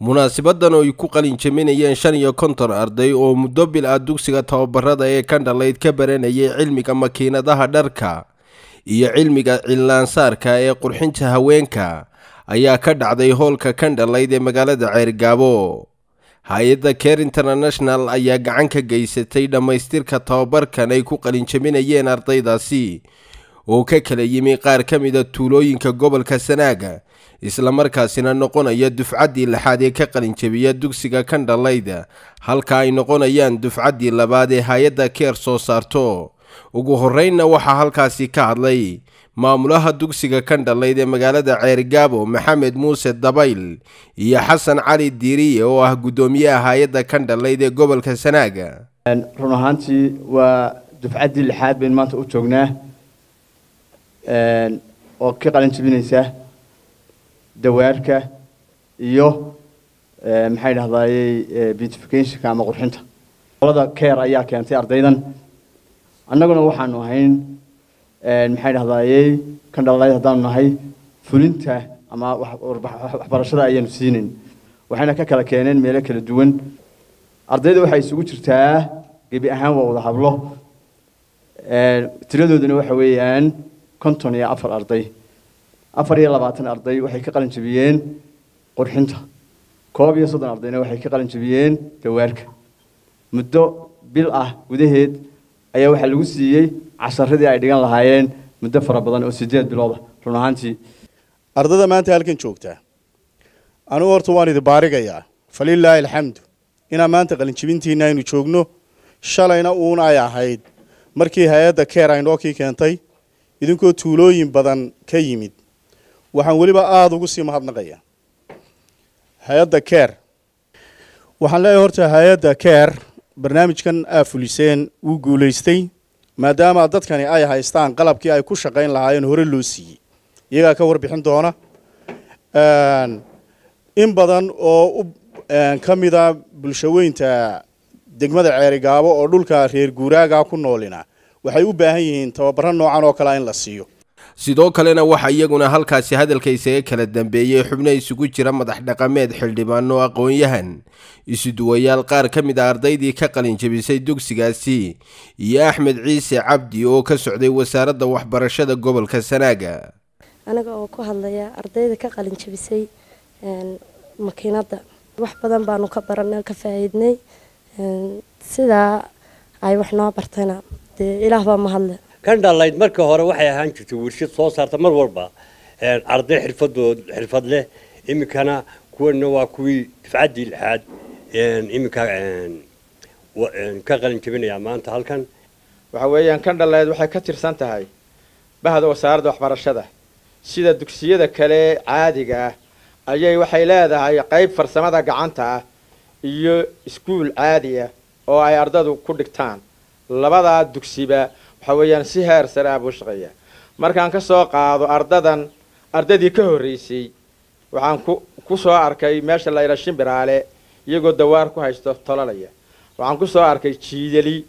munaasibadan oo ay ku qalin jaminayeen shan iyo konton arday oo muddo bil ah dugsiga tababarada ee kandhalayd ka baranayay cilmiga makiinadaha dharka iyo cilmiga cillaansaarka ee qurxinta haweenka ayaa ka dhacday hoolka kandhalayd ee magaalada ceergaabo. Hay'adda care international ayaa gacan ka geysatay dhammaystirka tababarkan ay ku qalin jaminayeen ardaydaasi oo ka kala yimi qaar ka mida tuulooyinka gobolka sanaaga islamarkaasina noqonaya dufcaddii lixaad ee ka qalinjabiya dugsiga kandhalayda halka ay noqonayaan dufcaddii labaad ee hay'adda keer soo saarto. Ugu horreynna waxaa halkaasi ka hadlay maamulaha dugsiga kandhalayd ee magaalada ceergaabo maxamed muuse dabayl iyo xasan cali diiriye oo ah guddoomiyaha hay'adda kandhalayd ee gobolka sanaaga. Run ahaantii waa dufcaddii lixaad baynu maanta u joognaa oo ka qalin dawaarka iyo maxay dhahdaayey beautificationka ama qurxinta. Qolada care ayaa keentay ardaydan. Annaguna waxaanu ahayn maxay dhahdaayey kandhalayd haddaanu nahay fulinta ama waxbarashada ayaanu siinayn waxayna ka kala keeneen meelo kala duwan. Ardayda waxay isugu jirtaa gebi ahaan waa wada hablo tiradooduna waxa weeyaan konton iyo afar arday afar iyo labaatan arday waxay ka qalin jabiyeen qurxinta. Koob iyo soddon ardayna waxay ka qalin jabiyeen dawaarka muddo bil ah gudaheed ayaa waxaa lagu siiyey casharadii ay dhigan lahaayeen muddo fara badan oo sideed bilooda run ahaantii. Ardada maanta halkan joogtaa anugu horta waan idi baarigayaa. Falilaahi alxamdu inaan maanta qalinjibintiina aynu joogno. Shalayna uun ay ahayd. Markii hay'adda keer aynoo kii keentay idinkoo tuulooyin badan ka yimid waxaan weliba aada ugu sii mahadnaqaya hay'adda keer waxaan leeyahay horta hay'adda keer barnaamijkan aa fuliseen wuu guulaystay maadaama dadkani ay haystaan qalabkii ay ku shaqayn lahaayeen hore loo siiyey. Iyagaa ka warbixin doona. In badan oo ka mida bulshaweynta degmada ceerigaabo oo dhulka reer guuraaga ku noolina waxay u baahan yihiin tababaro noocan oo kalea in la siiyo sidoo kalena waxaa iyaguna halkaasi hadalka isaga kala dambeeyey xubno isugu jira madax dhaqameed xildhibaano aqoon-yahan. Isuduwayaal qaar ka mid a ardaydii ka qalin jabisay dugsigaasi iyo axmed ciise cabdi oo ka socday wasaaradda waxbarashada gobolka sanaaga. Anaga oo ku hadlaya ardayda ka qalin jabisay makiinadda. Wax badan baanu ka barana ka faa-iidnay. Sidaa ay wax noo bartayna dee ilaah baa mahadle kandhalayd markii hore waxay ahaan jirtay warshad soo saarta mar walba. Arday xirfadood xirfad leh. Iminkana kuwana waa kuwii difcaddii lixaad iminka ka qalin jabinaya maanta halkan. Waxa weeyaan kandhalayd waxay ka tirsan tahay bahda wasaaradda waxbarashada. Sida dugsiyada kale caadiga ah ayay waxay leedahay qayb farsamada gacanta ah iyo iskuul caadi ah oo ay ardadu ku dhigtaan. Labadaa dugsiba waxa weeyaan si heer sare ah buu shaqeeyaa. Markaan ka soo qaado ardadan ardadii ka horreysay waxaan ku ku soo arkay meesha la shimbiraale iyagoo dawaar ku haysto tololaya waxaan ku soo arkay jiidali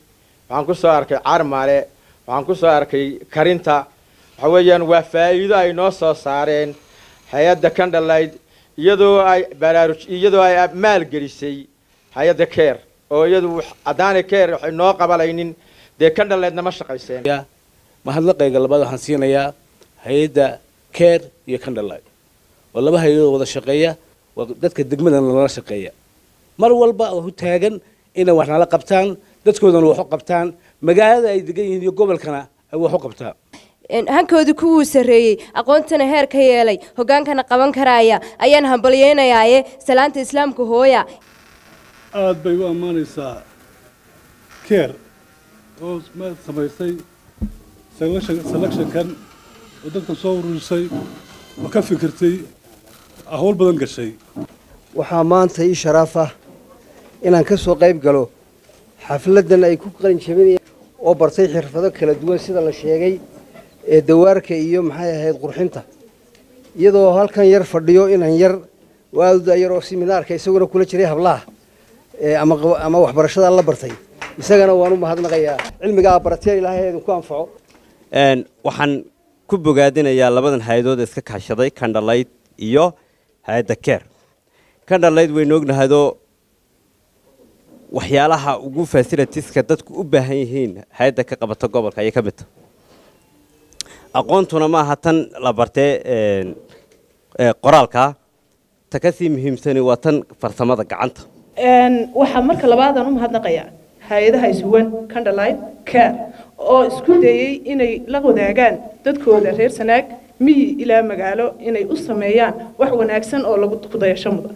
waxaan ku soo arkay carmale waxaan ku soo arkay karinta. Waxa weeyaan waa faa'iido ay noo soo saareen hay'adda kandhalayd iyadoo ay baraaruj iyadoo ay maalgelisay hay'adda keer oo iyadu haddaanay keer waxay noo qabalaynin dee kandhaleedna ma shaqayseen mahadnaqayga labaad waxaan siinayaa hay'adda keer iyo kandhalayd waa laba hay'adoo wada shaqeeya waa dadka degmadana lala shaqeeya. Mar walba u taagan inay wax nala qabtaan dadkoodana wax u qabtaan magaalada ay degan yihiin iyo gobolkana ay wax u qabtaan. Hankoodii kuwuu sarreeyey aqoontana heer ka yeelay hoggaankana qaban karaaya ayaan hambalyeynayaaye salaanta islaamka hooya aada bay u ammaanaysaa keer oo samaysay selectionkan oo dadka soo ururisay oo ka fikirtay hawl badan gashay. Waxaa maanta ii sharaaf ah inaan ka soo qayb galo xafladdan ay ku qalin jabinayaan oo bartay xirfado kala duwan sida la sheegay ee dawaarka iyo maxay ahayd qurxinta. Iyadoo halkan yar fadhiyo inan yar waada yar oo siminaarka isaguna kula jiray hablaha ama waxbarashada la bartay isagana waan u mahadnaqayaa cilmigaa baratee ilaahay idinku anfaco. Waxaan ku bogaadinayaa labadan hay'adood iska kaashaday kandhalayd iyo hay'adda keer ka dhalayd waynu ognahado waxyaalaha ugu fasilitiska dadku u baahan yihiin hay'adda ka qabata gobolka ayay ka mid tahay. Aqoontuna maaha tan la bartee qoraalka. Ta ka sii muhiimsani waa tan farsamada gacanta. Waxaa marka labaadaan u mahadnaqayaa hay'adaha isuwan candlelight care oo isku dayey inay la wadaagaan dadkooda reer sanaag miyi ilaa magaalo inay u sameeyaan wax wanaagsan oo lagu kudayasho mudan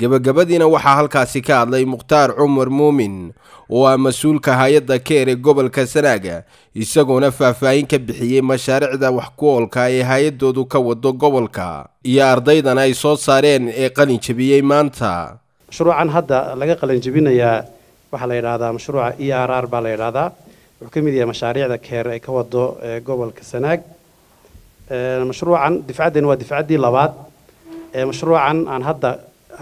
gebagabadiina waxaa halkaasi ka hadlay mukhtaar cumar muumin oo ah mas'uulka hay'adda keer ee gobolka sanaaga isagoona faahfaahin ka bixiyey mashaariicda wax ku oolka ee hay'adoodu ka wado gobolka. Iyo ardaydan ay soo saareen ee qalin jebiyey maanta. Mashruucan hadda laga qalin jebinayaa waxaa la yidhaahdaa mashruuca e r r baa la yidhaahdaa wuxuu ka mid yahay mashaariicda keer ay ka wado gobolka sanaag. Mashruucan difcaddan waa difcaddii labaad. Mashruucan aan hadda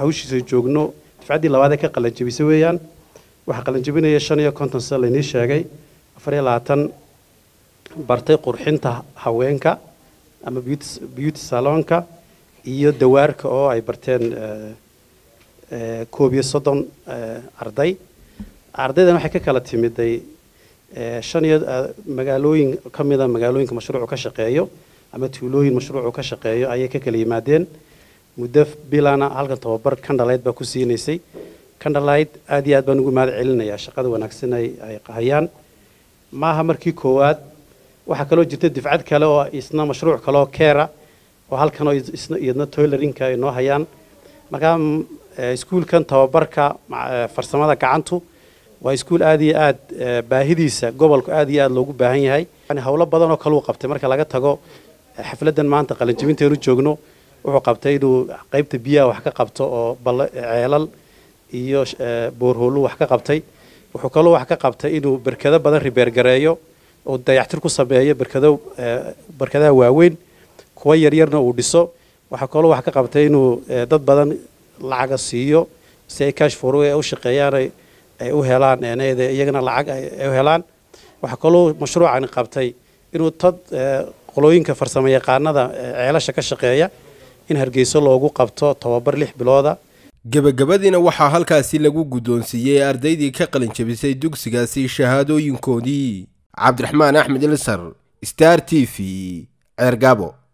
hawshiisa joogno difcaddii labaad ee ka qalanjebisa weeyaan. Waxaa qalanjebinaya shan iyo konton sida laynii sheegay afar iyo labaatan bartay qurxinta haweenka ama beauty salonka iyo dawaarka oo ay barteen koob iyo soddon arday ardaydan waxay ka kala timiday shan iyo magaalooyin ka mida magaalooyinka mashruucu ka shaqeeyo ama tuulooyin mashruucu ka shaqeeyo ayay ka kala yimaadeen. Muddo bilana halkan tababar candlelight baa ku siinaysay candlelight aad iyo aad baan ugu mahad celinayaa shaqada wanaagsan ay ay hayaan maaha markii koowaad waxaa kaloo jirta difcad kale oo isna mashruuc kale keera oo halkan oo iyadna toileringka ay noo hayaan. Markaa iskuulkan tababarka farsamada gacantu waa iskuul aad iyo aad baahidiisa gobolku aad iyo aad loogu baahan yahay. Yani howlo badan oo kale uu qabtay. Marka laga tago xafladan maanta qalinjebinteenu joogno wuxuu qabtay inuu qaybta biyaha wax ka qabto oo ceelal iyo boorhoolu wax ka qabtay. Wuxuu kaloo wax ka qabtay inuu berkado badan ribeergareeyo oo dayactir ku sameeyo berkadaha waaweyn. Kuwa yaryarna uu dhiso. Waxaa kaloo wax ka qabtay inuu dad badan lacaga siiyo si ay cash for u shaqeeyaan ay u helaan iyagana lacag ay u helaan. Waxaa kaloo mashruucani qabtay inuu tad qolooyinka farsamo yaqaanada ceelasha ka shaqeeya in hargeyso loogu qabto tobabar lix bilooda. Gebagabadiina waxaa halkaasi lagu guddoonsiiyey ardaydii ka qalin jebisay dugsigaasi shahaadooyinkoodii. Cabdiraxmaan axmed ilsar star t v ceergabo